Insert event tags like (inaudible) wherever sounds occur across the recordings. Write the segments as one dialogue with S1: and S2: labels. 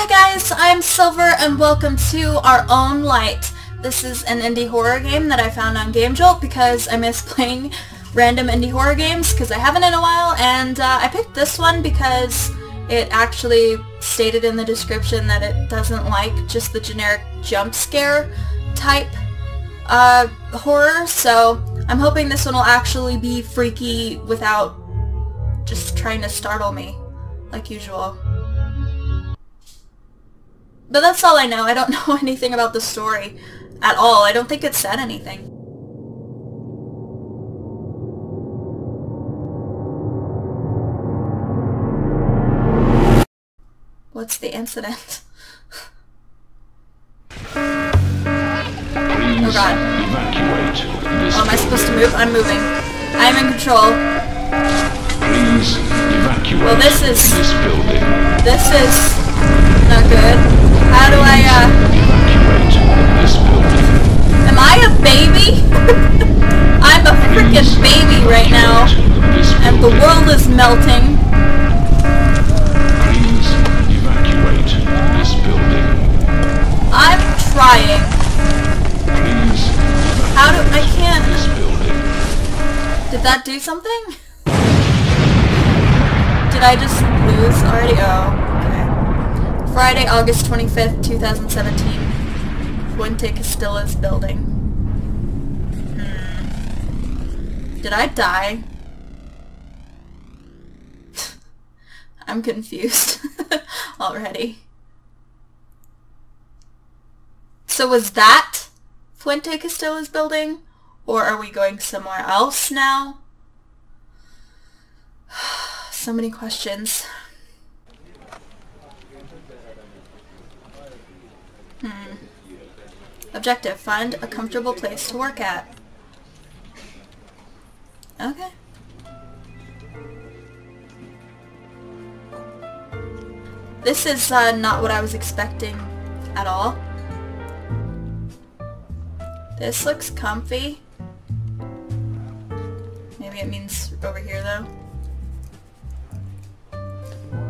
S1: Hi guys, I'm Silver and welcome to Our Own Light. This is an indie horror game that I found on GameJolt because I miss (laughs) playing random indie horror games because I haven't in a while and uh, I picked this one because it actually stated in the description that it doesn't like just the generic jump scare type uh, horror so I'm hoping this one will actually be freaky without just trying to startle me like usual. But that's all I know. I don't (laughs) know anything about the story at all. I don't think it said anything. What's the incident? oh god. Oh, am I supposed to move? I'm moving. I'm in control.
S2: Please evacuate
S1: Well, this is...
S2: this building.
S1: This is... not good. How do I, uh...
S2: Evacuate this building.
S1: Am I a baby? (laughs) I'm a freaking baby right now. And the world is melting.
S2: Please evacuate this building.
S1: I'm trying.
S2: Please
S1: How do... I can't... Did that do something? Did I just lose already? Oh. Friday, August 25th, 2017. Fuente Castilla's building. Hmm. Did I die? (laughs) I'm confused (laughs) already. So was that Fuente Castilla's building? Or are we going somewhere else now? (sighs) so many questions. Hmm. Objective, find a comfortable place to work at. Okay. This is uh, not what I was expecting at all. This looks comfy. Maybe it means over here though.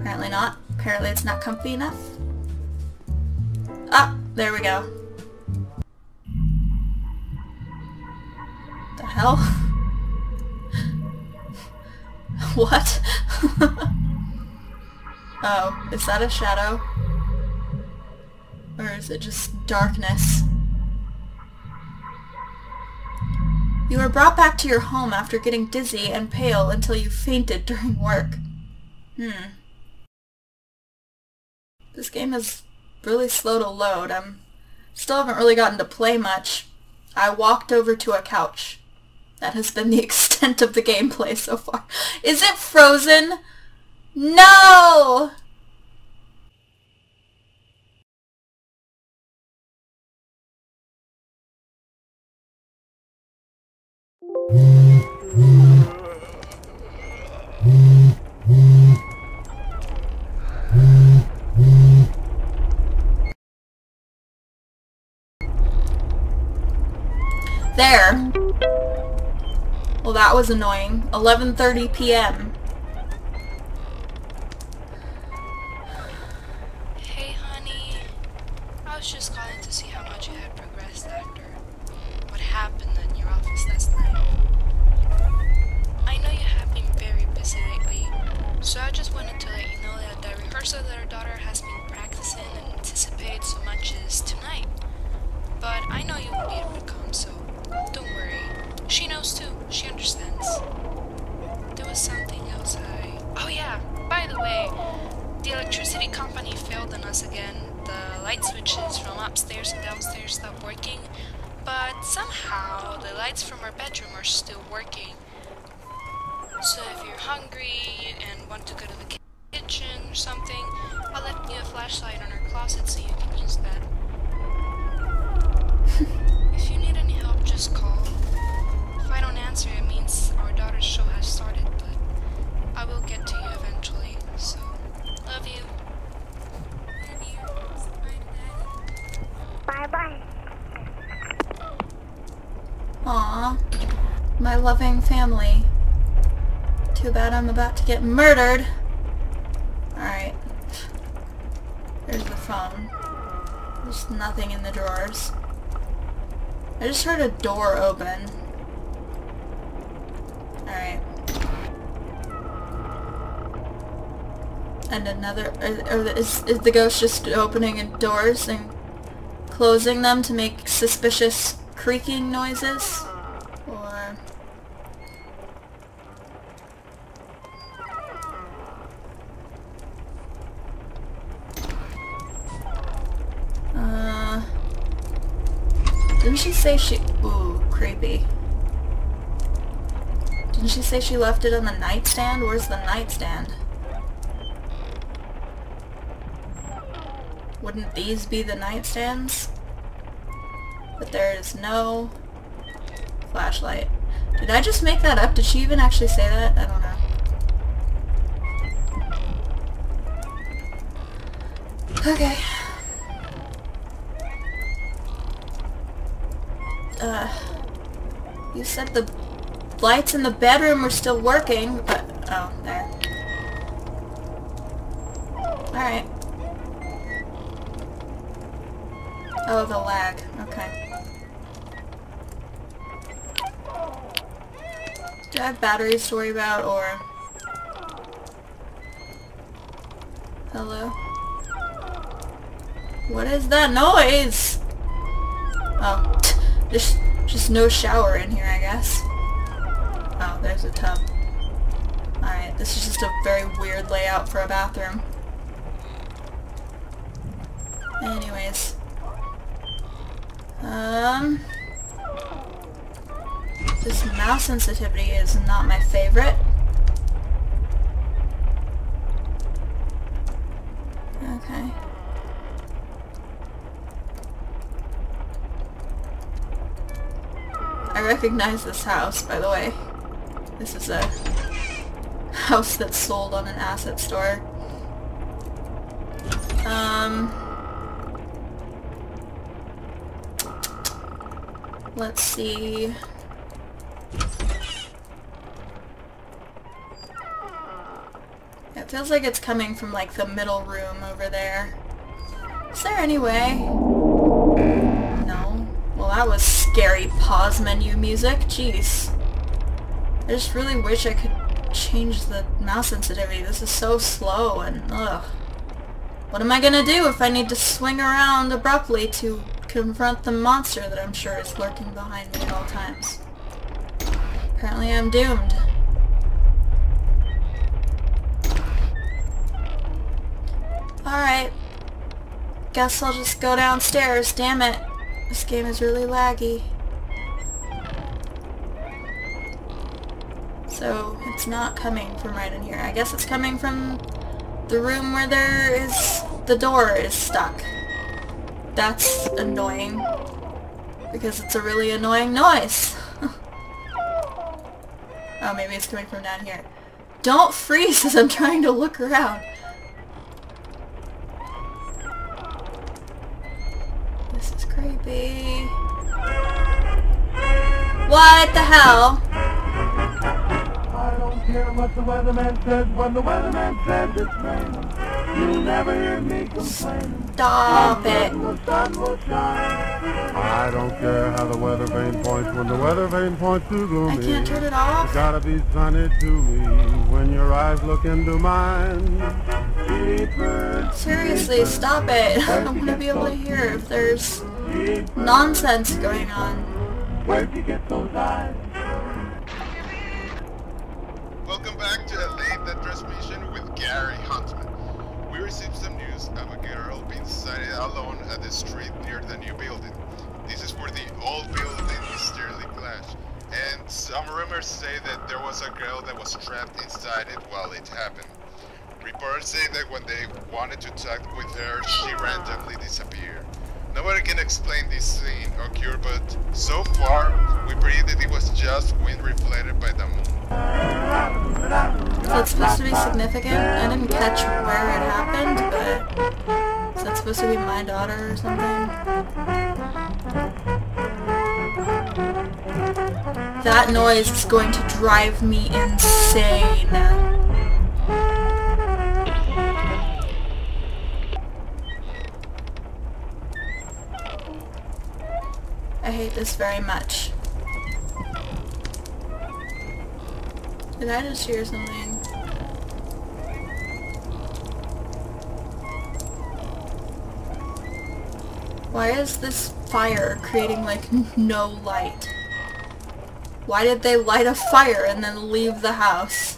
S1: Apparently not. Apparently it's not comfy enough. Ah, there we go. The hell? (laughs) what? (laughs) oh, is that a shadow? Or is it just darkness? You were brought back to your home after getting dizzy and pale until you fainted during work. Hmm. This game is really slow to load. I'm still haven't really gotten to play much. I walked over to a couch. That has been the (laughs) extent of the gameplay so far. Is it frozen? No! There. Well, that was annoying. 11.30 p.m.
S3: bedroom are still working. So if you're hungry and want to go to the kitchen or something, I'll let you a flashlight on our closet so you can use that. if you need any help, just call. If I don't answer, it means our daughter's show has started, but I will get to you eventually. So, love you.
S1: Aw. My loving family. Too bad I'm about to get murdered. Alright. There's the phone. There's nothing in the drawers. I just heard a door open. Alright. And another... Or, or oh, is, is the ghost just opening doors and closing them to make suspicious creaking noises? Or... Uh... Didn't she say she... Ooh, creepy. Didn't she say she left it on the nightstand? Where's the nightstand? Wouldn't these be the nightstands? But there is no flashlight. Did I just make that up? Did she even actually say that? I don't know. Okay. Uh, you said the lights in the bedroom were still working, but... Oh, there. Alright. Oh, the lag. Okay. Do I have batteries to worry about, or... Hello? What is that noise? Oh. (laughs) There's just no shower in here, I guess. Oh, there's a tub. Alright, this is just a very weird layout for a bathroom. Anyways. Um... This mouse sensitivity is not my favorite. Okay. I recognize this house, by the way. This is a house that's sold on an asset store. Um... Let's see... It feels like it's coming from like the middle room over there. Is there any way? No. Well, that was scary pause menu music. Jeez. I just really wish I could change the mouse sensitivity. This is so slow and ugh. What am I gonna do if I need to swing around abruptly to confront the monster that I'm sure is lurking behind me at all times? Apparently I'm doomed. Alright. Guess I'll just go downstairs. Damn it. This game is really laggy. So, it's not coming from right in here. I guess it's coming from the room where there is... the door is stuck. That's annoying. Because it's a really annoying noise. (laughs) oh, maybe it's coming from down here. Don't freeze as I'm trying to look around. This is creepy. What the hell?
S4: I don't care what the weatherman says when the weatherman says it's raining. You'll never hear me complaining.
S1: Stop it.
S4: The sun will shine. I don't care how the weather vane points when the weather vane points to gloomy.
S1: I can't turn it
S4: It's
S1: off.
S4: gotta be sunny to me when your eyes look into mine.
S1: Seriously, stop it. (laughs) I don't want to be able to hear if there's nonsense going on.
S4: where'd you get those eyes?
S5: Received some news of a girl being sighted alone at the street near the new building. This is where the old building mysteriously clashed, and some rumors say that there was a girl that was trapped inside it while it happened. Reports say that when they wanted to talk with her, she randomly disappeared. Nobody can explain this scene occurred, but so far, we believe that it was just wind reflected by the moon.
S1: It's supposed to be significant. I didn't catch where it happened, but is that supposed to be my daughter or something? That noise is going to drive me insane. I hate this very much. Did I just hear something? Why is this fire creating like (laughs) no light? Why did they light a fire and then leave the house?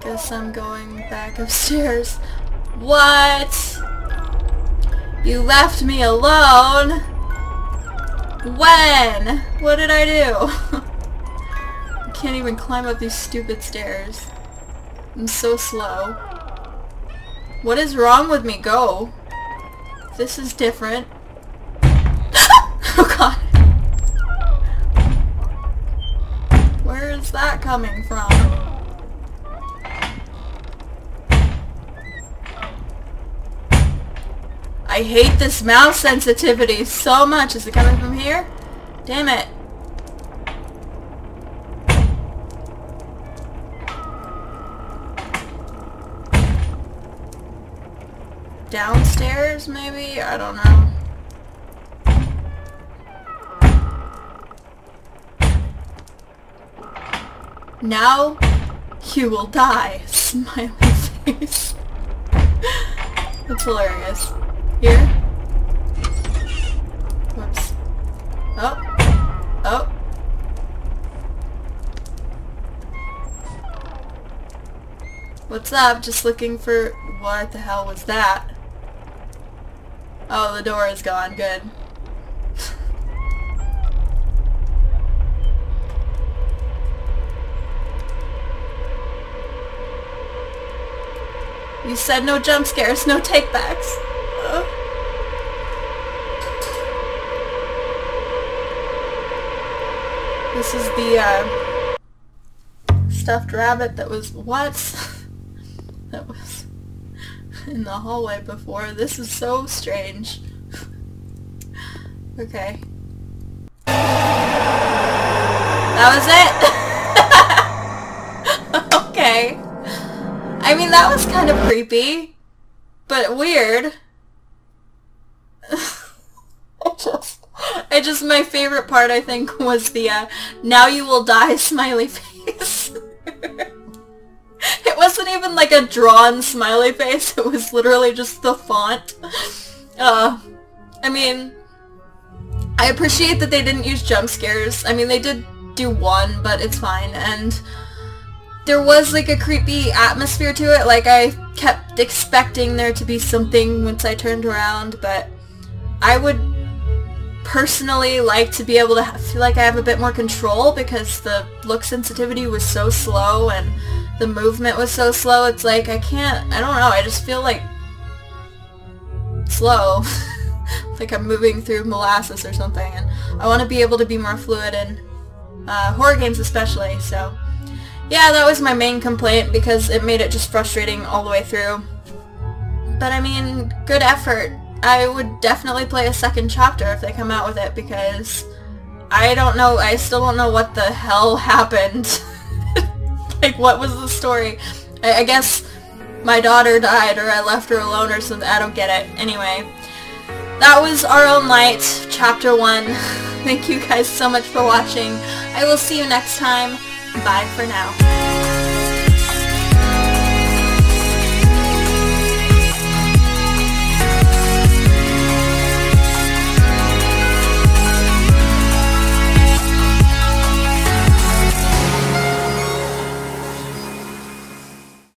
S1: Guess I'm going back upstairs. What? You left me alone? When? What did I do? I (laughs) can't even climb up these stupid stairs. I'm so slow. What is wrong with me? Go. This is different. (laughs) oh god. Where is that coming from? I hate this mouse sensitivity so much. Is it coming from here? Damn it. Downstairs, maybe? I don't know. Now, you will die. (laughs) Smiley face. (laughs) That's hilarious. Here? Whoops. Oh. Oh. What's up? Just looking for... What the hell was that? Oh, the door is gone. Good. you said no jump scares, no takebacks. Ugh. This is the uh, stuffed rabbit that was what? (laughs) that was in the hallway before. This is so strange. (laughs) okay. That was it? (laughs) okay. I mean, that was kind of creepy, but weird. I just, (laughs) I just, my favorite part, I think, was the, uh, now you will die (laughs) smiley face. it wasn't even like a drawn smiley face, it was literally just the font. Uh, I mean, I appreciate that they didn't use jump scares. I mean, they did do one, but it's fine, and there was like a creepy atmosphere to it, like I kept expecting there to be something once I turned around, but I would personally like to be able to feel like I have a bit more control because the look sensitivity was so slow and the movement was so slow. It's like I can't, I don't know, I just feel like slow. (laughs) like I'm moving through molasses or something and I want to be able to be more fluid in uh, horror games especially, so yeah, that was my main complaint because it made it just frustrating all the way through. But I mean, good effort. I would definitely play a second chapter if they come out with it because I don't know, I still don't know what the hell happened. (laughs) like, what was the story? I, I, guess my daughter died or I left her alone or something. I don't get it. Anyway, that was Our Own Light, Chapter 1. (laughs) Thank you guys so much for watching. I will see you next time. Bye for now.